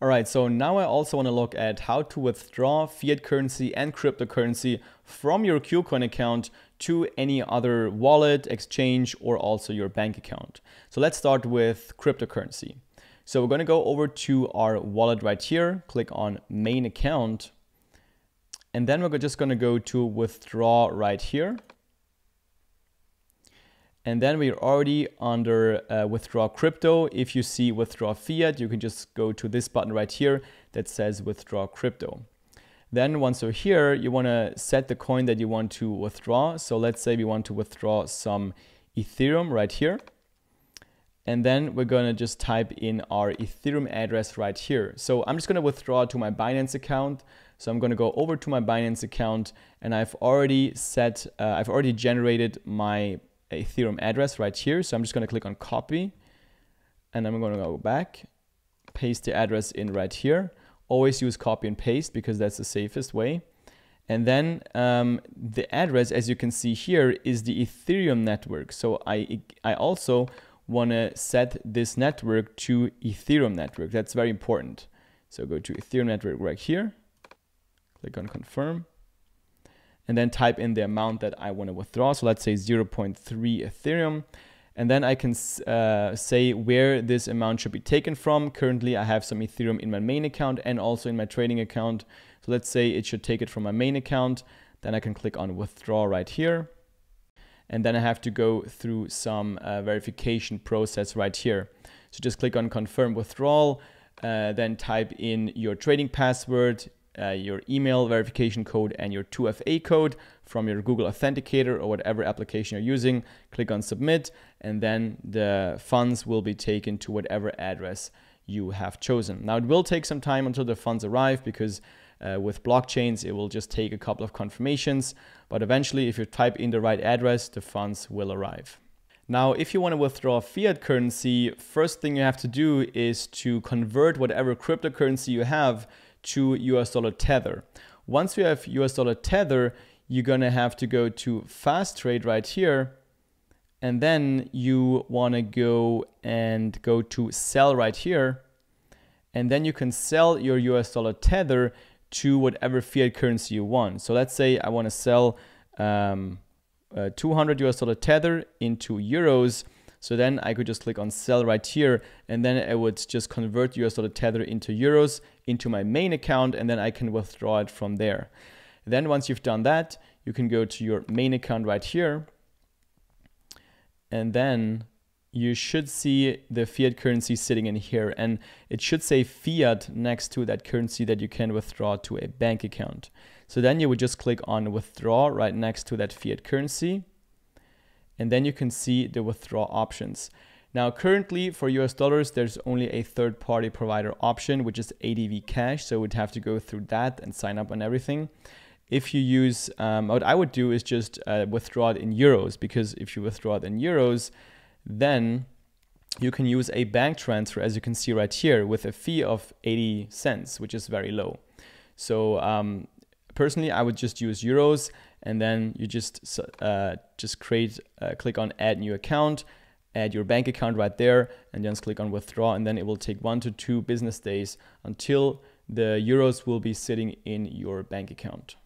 All right, so now I also want to look at how to withdraw fiat currency and cryptocurrency from your KuCoin account to any other wallet, exchange, or also your bank account. So let's start with cryptocurrency. So we're going to go over to our wallet right here, click on main account, and then we're just going to go to withdraw right here. And then we're already under uh, withdraw crypto. If you see withdraw fiat, you can just go to this button right here that says withdraw crypto. Then once you're here, you want to set the coin that you want to withdraw. So let's say we want to withdraw some Ethereum right here. And then we're to just type in our Ethereum address right here. So I'm just to withdraw to my Binance account. So I'm to go over to my Binance account and I've already set, uh, I've already generated my Ethereum address right here. So I'm just going to click on copy and I'm going to go back, paste the address in right here. Always use copy and paste because that's the safest way. And then um, the address, as you can see here, is the Ethereum network. So I, I also want to set this network to Ethereum network. That's very important. So go to Ethereum network right here, click on confirm and then type in the amount that I want to withdraw. So let's say 0.3 Ethereum. And then I can uh, say where this amount should be taken from. Currently, I have some Ethereum in my main account and also in my trading account. So let's say it should take it from my main account. Then I can click on withdraw right here. And then I have to go through some uh, verification process right here. So just click on confirm withdrawal, uh, then type in your trading password, uh, your email verification code and your 2FA code from your Google Authenticator or whatever application you're using. Click on submit and then the funds will be taken to whatever address you have chosen. Now it will take some time until the funds arrive because uh, with blockchains it will just take a couple of confirmations but eventually if you type in the right address the funds will arrive. Now, if you want to withdraw fiat currency, first thing you have to do is to convert whatever cryptocurrency you have to US dollar tether. Once you have US dollar tether, you're gonna have to go to fast trade right here. And then you wanna go and go to sell right here. And then you can sell your US dollar tether to whatever fiat currency you want. So let's say I wanna sell um, uh, 200 US dollar tether into euros. So then I could just click on sell right here and then it would just convert US dollar tether into euros into my main account and then I can withdraw it from there. Then once you've done that, you can go to your main account right here and then you should see the fiat currency sitting in here and it should say fiat next to that currency that you can withdraw to a bank account. So then you would just click on withdraw right next to that fiat currency and then you can see the withdraw options. Now currently for US dollars, there's only a third party provider option, which is ADV Cash. So we'd have to go through that and sign up on everything. If you use, um, what I would do is just uh, withdraw it in euros because if you withdraw it in euros, then you can use a bank transfer as you can see right here with a fee of 80 cents, which is very low. So um, personally, I would just use euros and then you just uh, just create uh, click on add new account add your bank account right there and just click on withdraw and then it will take one to two business days until the euros will be sitting in your bank account